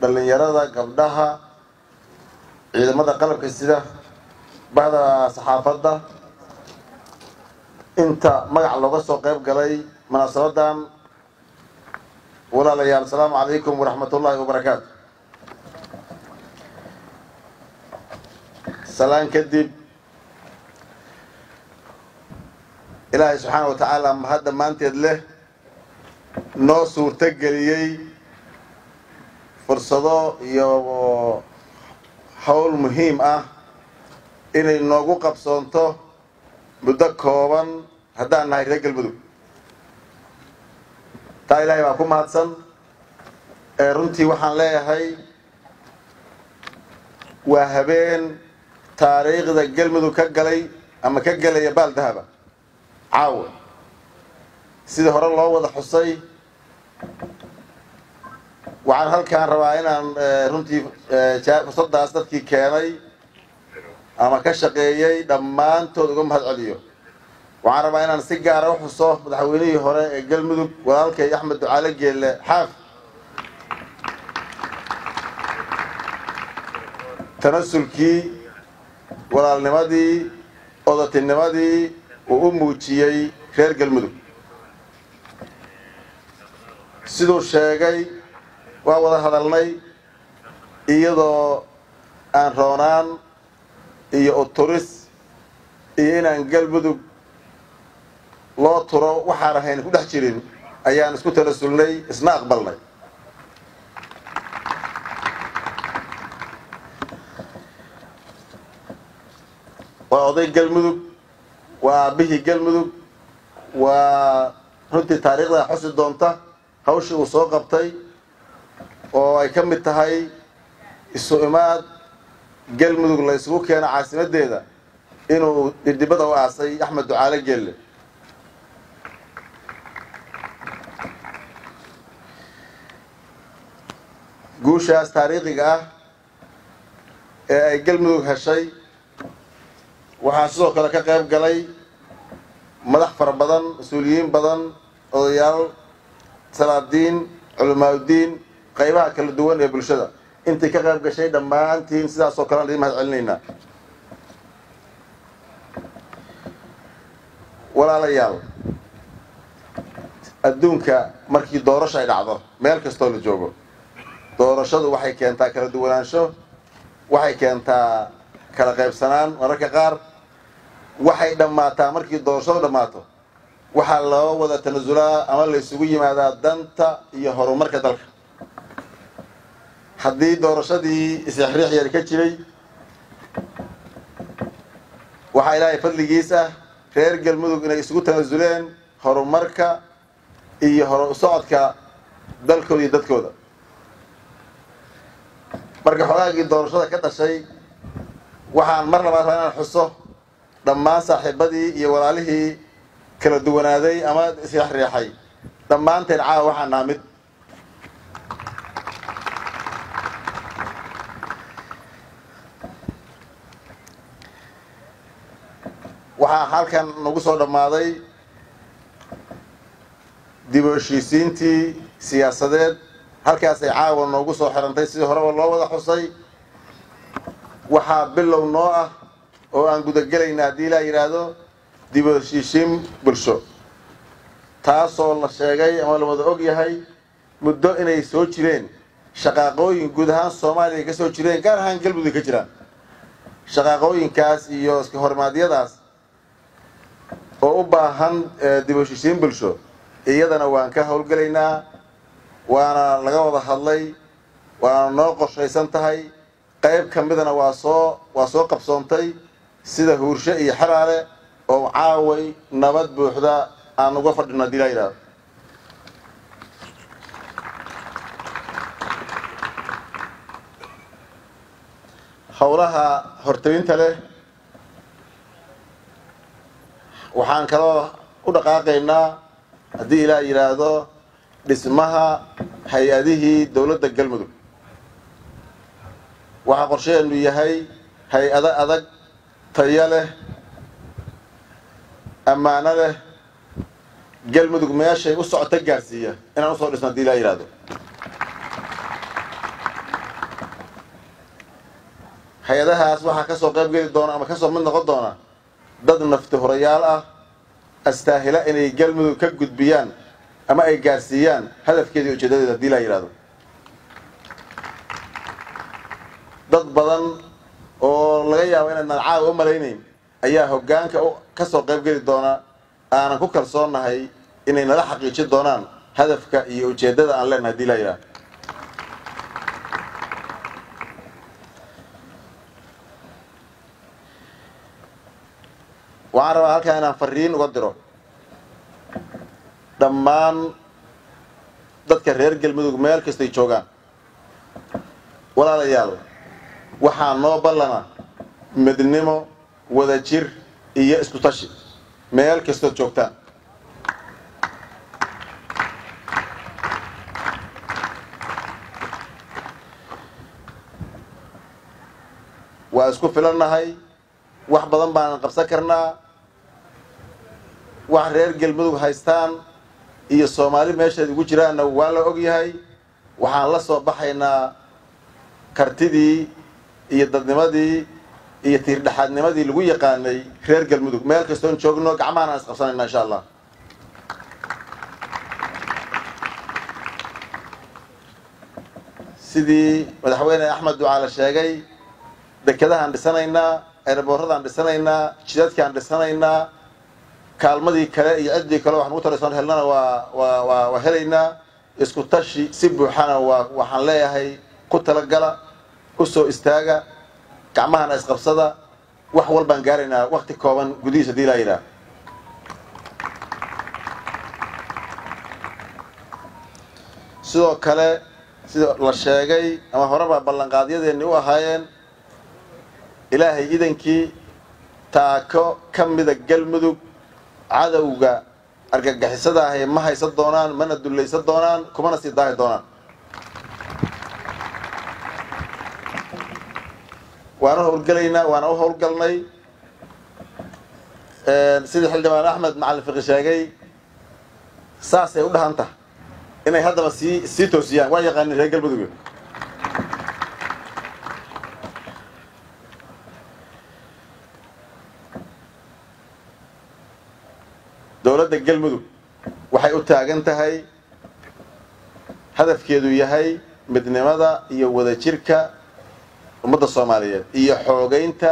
dhallinyarada gabdhaha ciidamada qalabka sida bahda saxaafadda. Inta magac looga soo qayb galay munaasabadan walaalayaal asalaamu calaykum waraxmat ullaahi wabarakaatu. Salaan kadib ilaahay subxaana wa tacaala mahad dhammaanteed leh noo suurto geliyey fursado iyo howl muhiim ah inay noogu qabsoonto muddo kooban haddaan nahay reer galmudug taa ilaahay baa ku mahadsan. Runtii waxaan leeyahay waa habeen taariikhda galmudug ka galay ama ka gelaya baal dahaba. Caawa. Sidii hore loo wada xusay waxaan halkaan rabaa inaan runtii fursadaas dadkii keenay ama ka shaqeeyey dhammaantood uga mahad celiyo. Waxaan rabaa inaan si gaara u xuso madaxweynihii hore ee galmudug walaalkay axmed ducaale geelle xaaf. Tanasulkii walaalnimadii odatinimadii uu u muujiyey reer galmudug. Siduu sheegay waa wada hadalnay iyadoo aan roonaan iyo uturis iyo inaan galmudug loo turo waxaan ahayn ku dhex jirin ayaan isku tanasulnay isna aqbalnay. Waa oday galmudug waa aabihii galmudug waa runtii taariikhda xusi doonta hawshii uu soo qabtay oo ay ka mid tahay isu imaad galmudug la isugu keeno caasimadeeda inuu dhidhibada u aasay axmed ducaale geelle. Guushaas taariikhiga ah ee ay galmudug heshay waxaa sidoo kale ka qayb galay madax fara badan mas'uuliyiin badan odayaal salaadiin culamaauddiin qaybaha kala duwan ee bulshada. Intii ka qayb gashay dhammaantiin sidaasoo kale aan idiin mahad celinaynaa walaalayaal adduunka markii doorasho ay dhacdo meel kastoo la joogo doorashadu waxay keentaa kala duwanaansho waxay keentaa kala qaybsanaan. Mararka qaar waxay dhammaataa markii doorashadu dhammaato waxaa loo wada tanasulaa ama la isugu yimaadaa danta iyo horumarka dalka haddii doorashadii isexriix yar ka jiray waxaa ilaahay fadligiis ah reer galmudug inay isugu tanasuleen horumarka iyo hor socodka dalkooda iyo dadkooda. Marka xogaagii doorashada ka dhashay waxaan mar labaad rabaa inaan xuso dhammaan saaxiibadii iyo walaalihii kala duwanaaday ama isexriixay dhammaanteen caawa waxaan naha mid waxaa halkan nagu soo dhammaaday dib u siyaasadeed halkaasay caawa noogu soo xirantay sidii horeba loo wada xusay. Waxaa bilow noo ah oo aan gudagelayna haddii ilaa yidhaahdo dib u bulsho. Taasoo la sheegay ama la wada og yahay muddo inay soo jireen. Shaqaaqooyin guud ahaan soomaaliya ka soo jireen gaar ahaan galmudug ka jiraan. Shaqaaqooyinkaas iyo iska hormaadyadaas oo u baahan dib u heshiishiin bulsho. Iyadana waan ka howlgelaynaa waana laga wada hadlay waana noo qorshaysan tahay. Qayb ka midana waa soo waa soo qabsoontay sida huursho iyo xaraale oo caaway nabad buuxda aan uga fadhino haddii laa yidhahdo howlaha hortawinta leh waxaan kaloo u dhaqaaqaynaa haddii ilaa yidhaahdo dhismaha hay'adihii dowladda galmudug. Waxaa qorshaheenu yahay hay'ado adag tayo leh ammaano leh galmudug meeshay u socota gaarsiiya. Inaan u soo dhisno haddii ilaa yidhaahdo hay'adahaas waxaa ka soo qayb geli doona ama ka soo mid noqon doona dad nafti horayaal ah astaahila inay galmudug ka gudbiyaan ama ay gaarsiiyaan hadafkeedii ujeedadeeda haddii laa yidhahdo dad badan oo laga yaabo inaydnaan caawa u malaynayn ayaa hoggaanka ka soo qayb geli doona aanan ku kalsoonnahay inay nala xaqiijin doonaan hadafka iyo ujeeddada aan leenahay haddii laa yidhahdo waxaan rabaa halkaa inaan fariin uga diro. Dhammaan dadka reer galmudug meel kastay joogaan. Walaalayaal waxaa noo ballana midnimo wadajir iyo isku tashi meel kastood joogtaan. Waa isku filannahay wax badan baanan qabsan karnaa wax reer galmudug haystaan iyo soomaali meeshaad ugu jiraanna waa la og yahay waxaan la soo baxaynaa kartidii iyo dadnimadii iyo tiirdhexaadnimadii lagu yaqaanay reer galmudug. Meel kastoon joogno gacmahan aan isqabsanayna insha allah sidii madaxweyne axmed ducaale sheegay dekedahaan dhisanaynaa eeraboorradaan dhisanaynaa jidadkaan dhisanaynaa kaalmadii kale iyo ciddii kale waxaan ugu taraysoon helnana waa waa waa waa helaynaa. Isku tashi si buuxana waa waxaan leeyahay ku talagala u soo istaaga gacmahana isqabsada. Wax walbaan gaaraynaa wakti kooban gudihiis haddii laa yidhaah sidoo kale sida la sheegay ama horeba ballanqaadyadeenni u ahaayeen ilaahay idankii taako ka mida galmudug cadowga argagixisada ahi ma haysan doonaan mana dullaysan doonaan kumana sii daahi doonaan. Waana howlgelaynaa waana u howlgalnay. Sidii xildhibaan axmed macalin fiqi sheegay saasay u dhahan taha inay haddaba sii sii toosiyaan waa yaqaanin reer galmudug dowladda galmudug waxay u taagan tahay hadafkeedu yahay midnimada iyo wadajirka ummadda soomaaliyeed iyo xoogeynta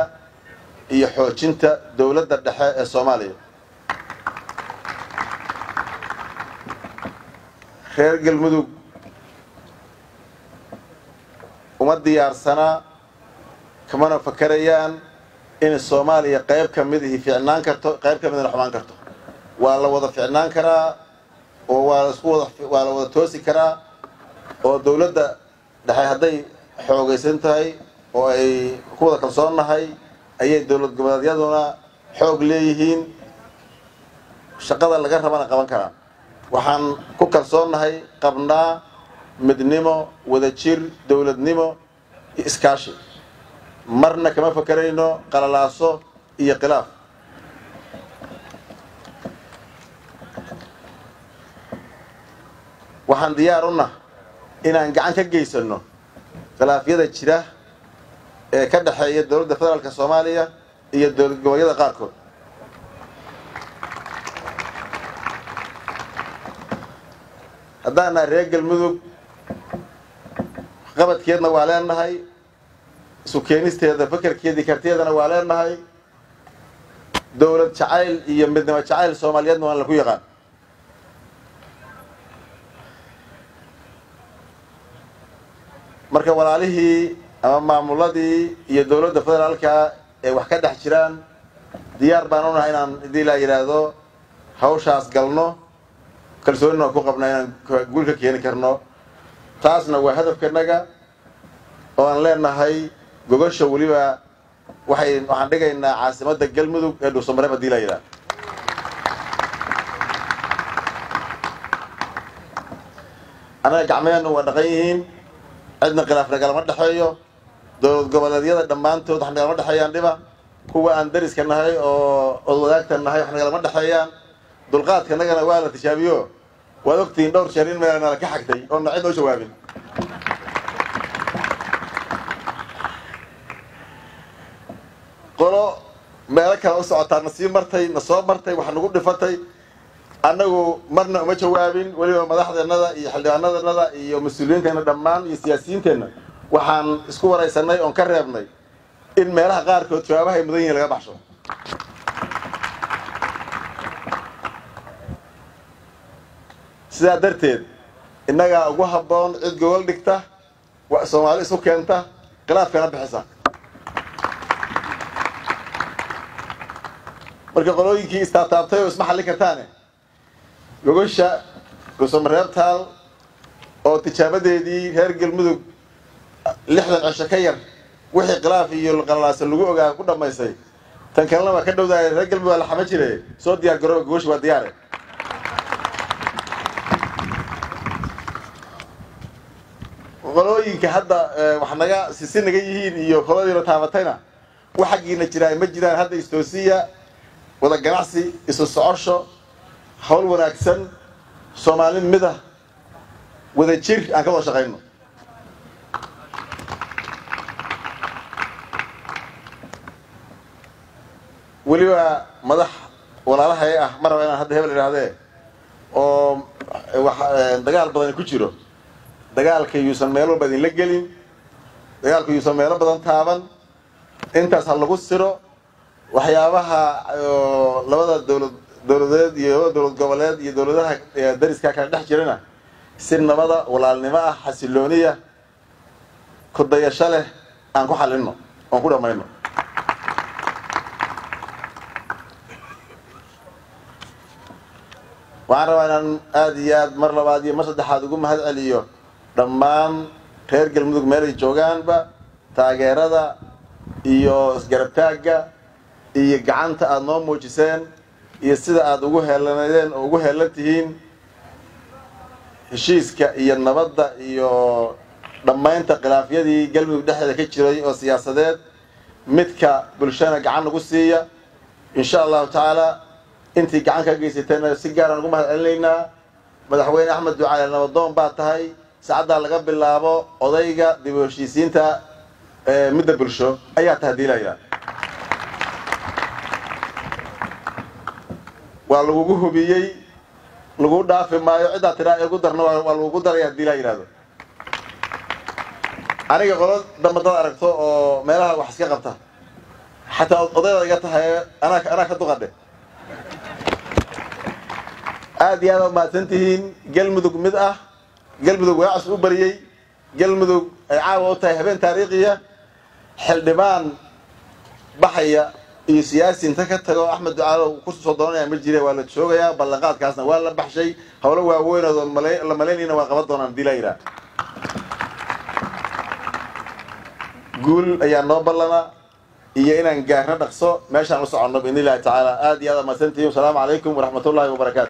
iyo xoojinta dowladda dhexe ee soomaaliya. Reer galmudug uma diyaarsanaa kamana fakarayaan in soomaaliya qayb ka midihi ficnaan karto qayb ka midna xumaan karto waa la wada ficnaan karaa oo waa la isku wada waa la wada toosi karaa oo dowladda dhexe hadday xoogaysan tahay oo ay ku wada kalsoonnahay ayay dowlad goboleedyaduna xoog leeyihiin shaqada laga rabana qaban karaa waxaan ku kalsoonnahay qabnaa midnimo wadajir dowladnimo iyo iskaashi. Marna kama fakarayno qalalaaso iyo khilaaf waxaan diyaar u nah inaan gacan ka geysano khilaafyada jira ee ka dhexeeya dowladda federaalka soomaaliya iyo dowlad qaarkood. Haddaan reer galmudug qabadkeedna waa leenahay isu keenisteeda fakerkeedii kartiyeedana waa leenahay dowlad jacayl iyo midnimo jacayl soomaaliyeedna waan laku yaqaan marka walaalihii ama maamuladii iyo dowladda federaalka ee wax ka dhex jiraan diyaar baan u nahay inaan haddii laa yidhaahdo hawshaas galno kalsoonina ku qabna inaan guul ka keeni karno. Taasna waa hadafkanaga oo aan leenahay gogosha weliba waxay waxaan dhigaynaa caasimadda galmudug ee dhuusamareeb haddii laa yidhahdo annaga gacmeheennu waa dhaqan yihiin cidna khilaaf nagalama dhexeeyo dowlad goboleedyada dhammaantood wax nagalama dhexeeyaan dhiba. Kuwa aan dariska nahay oo od wadaagta nahay wax nagalama dhexeeyaan dulqaadka nagana waa la tijaabiyo waad ogtihiin dhowr jeer in meel nala ka xagtay oona cid noo jawaabin. Qolo meelo kale u socotaa na sii martay na soo martay wax nagu dhifatay annagu marna uma jawaabin weliba madaxdeennada iyo xildhibaanadeennada iyo mas'uuliyiinteenna dhammaan iyo siyaasiyiinteenna waxaan isku waraysanay oon ka reebnay in meelaha qaarkood jawaabaha ay mudan yihiin laga baxsho. Sidaa darteed innagaa ugu habboon cid gogol dhigta soomaali isu keenta khilaafkana bixisa. Marka qolooyinkii istaataabtay oo isma xallin kartaane gogosha gusamareebtaal oo tijaabadeedii reer galmudug lixdan cisho ka yar wixii khilaaf iyo qalalaasa lagu ogaa ku dhammaystay tan kalena waa ka dhowdaaya reer galmudug waa la xama jire soo diyaar garooba gogosha waa diyaare. Qolooyinka hadda wax naga sisi naga yihiin iyo qoladiina taabatayna wax xaggiina jiraan ma jiraan hadda istoosiya wada ganacsi isu socosho hawl wanaagsan soomaali mida wada jir aan ka wada shaqayno weliba madax walaalahay ah. Ma raba inaan hadda hebel idhaahdee oo wax dagaal badani ku jiro. Dagaalka yuusan meel walba idinla gelin. Dagaalka yuusan meelo badan taaban. Intaas ha lagu siro. Waxyaabaha labada dowlad dowladeed iyo dowlad goboleed iyo dowladaha dariska kala dhex jirana si nabada walaalnimo ah xasilooniya kudayasho leh aan ku xalino oon ku dhammayno. Waxaan rabaa inaan aada iyo aad mar labaad iyo mar saddexaad ugu mahad celiyo dhammaan reer galmudug meelay joogaanba taageerada iyo isgarabtaagga iyo gacanta aada noo muujiseen iyo sida aada ugu heelanadeen oo ugu heelan tihiin heshiiska iyo nabadda iyo dhammaynta khilaafyadii galmudug dhexdeeda ka jiray oo siyaasadeed midka bulshana gacan nagu siiya insha allahu tacaala intii gacan ka geysatayna si gaaraan ugu mahad celinaynaa madaxweyne axmed ducaale nabadoon baa tahay saacaddaa laga bilaabo odayga dib u heshiisiinta midda bulsho ayaa tahdiilaya waa lagugu hubiyey lagu dhaafi maayo ciddaa tiraa igu darna waa lagugu daraya haddii laa yidhahdo aniga qolo damba dad aragto oo meelaha wax iska qabta. Xataa odayda iga tahay anaa anaa ka duqadhe. Aada iyo aad ad mahadsan tihiin galmudug mid ah galmudug waacas u bariyey galmudug ay caawa u tahay habeen taariikhiya xildhibaan baxaya iyo siyaasi inta ka tago axmed ducaalo kursi soo ma jire waa la joogayaa ballanqaadkaasna waa la baxshay. Howlo waaweyn oo la malaynayna waa qaban doonaan haddii laa yidhaah guul ayaa noo ballana iyo inaan gaarno dhaqso meeshaan u soconno biidn illahi tacaala. Aada iyo aad mahadsantihiin wasalaamu calaykum waraxmat ullahi wabarakaatu